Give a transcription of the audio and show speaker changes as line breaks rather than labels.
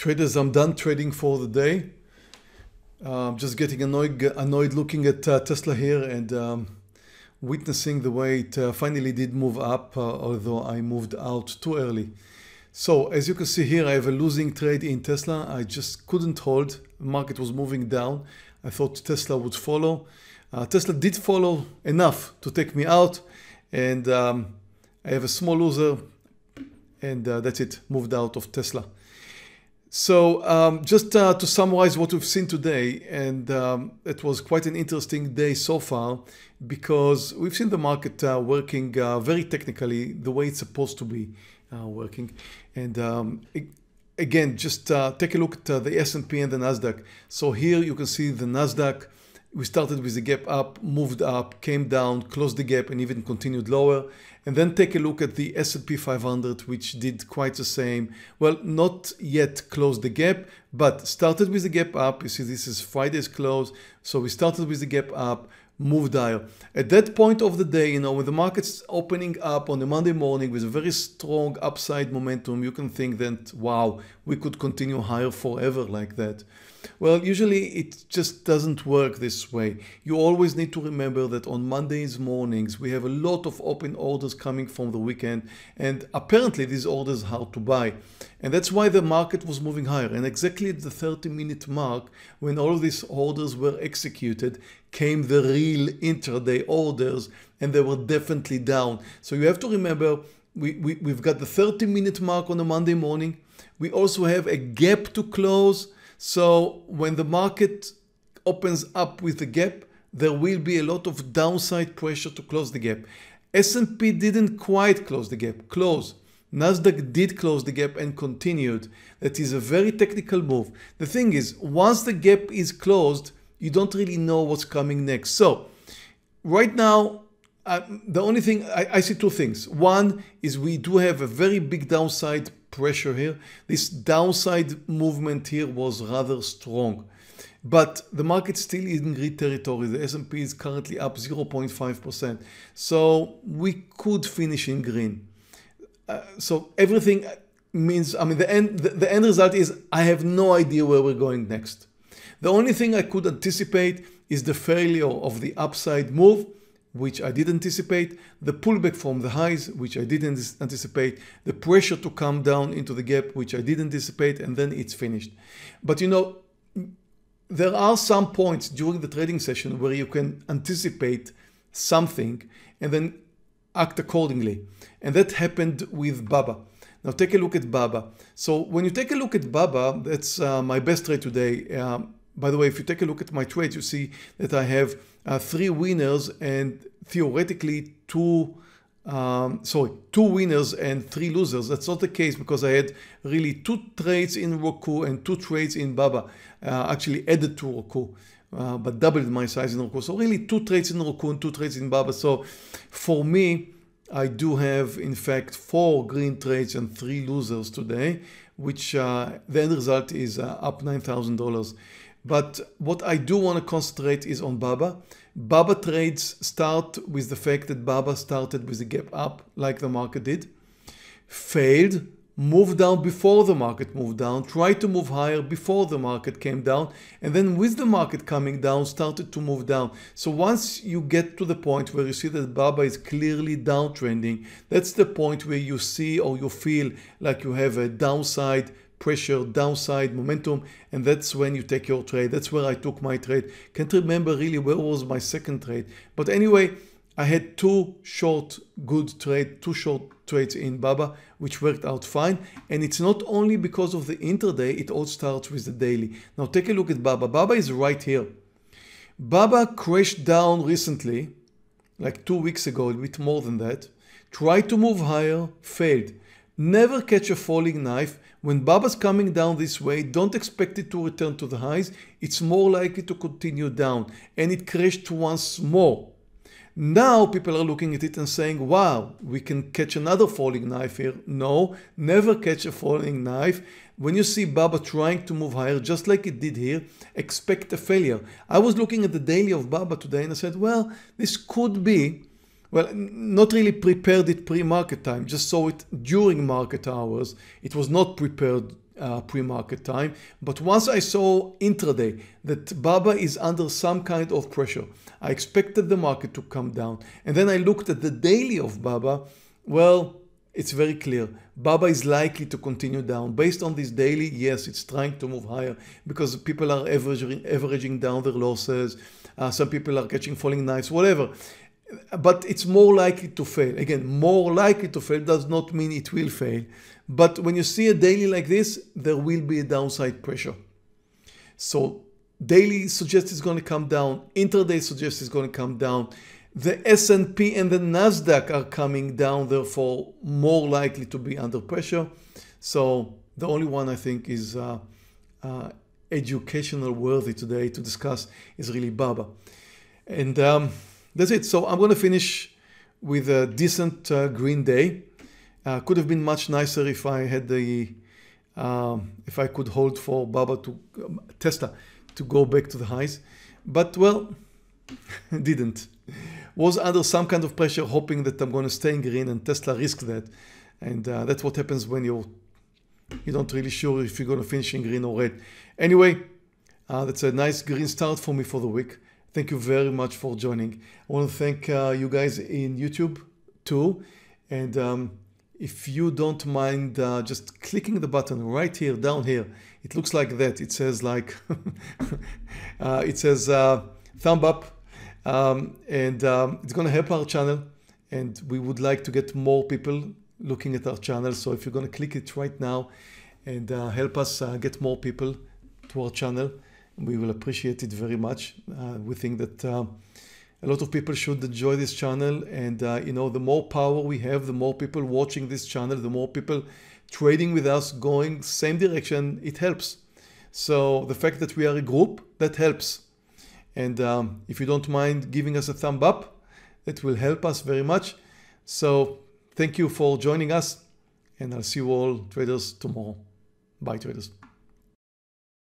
traders, I'm done trading for the day. I'm just getting annoyed, annoyed looking at uh, Tesla here and um, witnessing the way it uh, finally did move up, uh, although I moved out too early. So as you can see here, I have a losing trade in Tesla. I just couldn't hold. Market was moving down. I thought Tesla would follow. Uh, Tesla did follow enough to take me out and um, I have a small loser and uh, that's it, moved out of Tesla. So um, just uh, to summarize what we've seen today, and um, it was quite an interesting day so far because we've seen the market uh, working uh, very technically the way it's supposed to be uh, working. And um, again, just uh, take a look at uh, the S&P and the NASDAQ. So here you can see the NASDAQ we started with the gap up, moved up, came down, closed the gap and even continued lower. And then take a look at the S&P 500, which did quite the same. Well, not yet closed the gap, but started with the gap up. You see, this is Friday's close. So we started with the gap up, moved higher. At that point of the day, you know, when the market's opening up on a Monday morning with a very strong upside momentum, you can think that, wow, we could continue higher forever like that. Well, usually it just doesn't work this way. You always need to remember that on Mondays mornings, we have a lot of open orders coming from the weekend. And apparently these orders are hard to buy. And that's why the market was moving higher. And exactly at the 30 minute mark, when all of these orders were executed, came the real intraday orders and they were definitely down. So you have to remember we, we, we've got the 30 minute mark on a Monday morning. We also have a gap to close so when the market opens up with the gap, there will be a lot of downside pressure to close the gap. S&P didn't quite close the gap, close. Nasdaq did close the gap and continued. That is a very technical move. The thing is, once the gap is closed, you don't really know what's coming next. So right now, uh, the only thing I, I see two things. One is we do have a very big downside pressure here. This downside movement here was rather strong. But the market still is in green territory. The S&P is currently up 0.5%. So we could finish in green. Uh, so everything means, I mean, the end, the, the end result is I have no idea where we're going next. The only thing I could anticipate is the failure of the upside move which I did anticipate, the pullback from the highs, which I didn't anticipate, the pressure to come down into the gap, which I did anticipate, and then it's finished. But you know, there are some points during the trading session where you can anticipate something and then act accordingly. And that happened with Baba. Now take a look at Baba. So when you take a look at Baba, that's uh, my best trade today. Um, by the way, if you take a look at my trades, you see that I have uh, three winners and theoretically two um, sorry, two winners and three losers. That's not the case because I had really two trades in Roku and two trades in Baba. Uh, actually added to Roku, uh, but doubled my size in Roku. So really two trades in Roku and two trades in Baba. So for me, I do have in fact four green trades and three losers today, which uh, the end result is uh, up $9,000. But what I do want to concentrate is on Baba. Baba trades start with the fact that Baba started with a gap up like the market did, failed, moved down before the market moved down, tried to move higher before the market came down, and then with the market coming down, started to move down. So once you get to the point where you see that Baba is clearly downtrending, that's the point where you see or you feel like you have a downside pressure, downside, momentum, and that's when you take your trade. That's where I took my trade. Can't remember really where was my second trade. But anyway, I had two short good trade, two short trades in Baba, which worked out fine. And it's not only because of the intraday, it all starts with the daily. Now take a look at Baba. Baba is right here. Baba crashed down recently, like two weeks ago, a bit more than that. Tried to move higher, failed. Never catch a falling knife. When Baba's coming down this way, don't expect it to return to the highs. It's more likely to continue down. And it crashed once more. Now people are looking at it and saying, wow, we can catch another falling knife here. No, never catch a falling knife. When you see Baba trying to move higher, just like it did here, expect a failure. I was looking at the daily of Baba today and I said, well, this could be well, not really prepared it pre-market time, just saw it during market hours. It was not prepared uh, pre-market time. But once I saw intraday that BABA is under some kind of pressure, I expected the market to come down. And then I looked at the daily of BABA. Well, it's very clear. BABA is likely to continue down. Based on this daily, yes, it's trying to move higher because people are averaging, averaging down their losses. Uh, some people are catching falling knives, whatever. But it's more likely to fail. Again, more likely to fail does not mean it will fail. But when you see a daily like this, there will be a downside pressure. So daily suggests it's going to come down. Intraday suggests it's going to come down. The S&P and the Nasdaq are coming down, therefore more likely to be under pressure. So the only one I think is uh, uh, educational worthy today to discuss is really Baba. And um, that's it. So I'm going to finish with a decent uh, green day. Uh, could have been much nicer if I had the, um, if I could hold for Baba to um, Tesla to go back to the highs, but well, didn't. Was under some kind of pressure, hoping that I'm going to stay in green, and Tesla risked that, and uh, that's what happens when you you're not really sure if you're going to finish in green or red. Anyway, uh, that's a nice green start for me for the week. Thank you very much for joining. I want to thank uh, you guys in YouTube too, and um, if you don't mind uh, just clicking the button right here down here it looks like that. It says like uh, it says uh, thumb up. Um, and um, it's going to help our channel. And we would like to get more people looking at our channel. So if you're going to click it right now and uh, help us uh, get more people to our channel we will appreciate it very much. Uh, we think that a lot of people should enjoy this channel and uh, you know the more power we have the more people watching this channel the more people trading with us going same direction it helps. So the fact that we are a group that helps. And um, if you don't mind giving us a thumb up that will help us very much. So thank you for joining us and I'll see you all traders tomorrow. Bye traders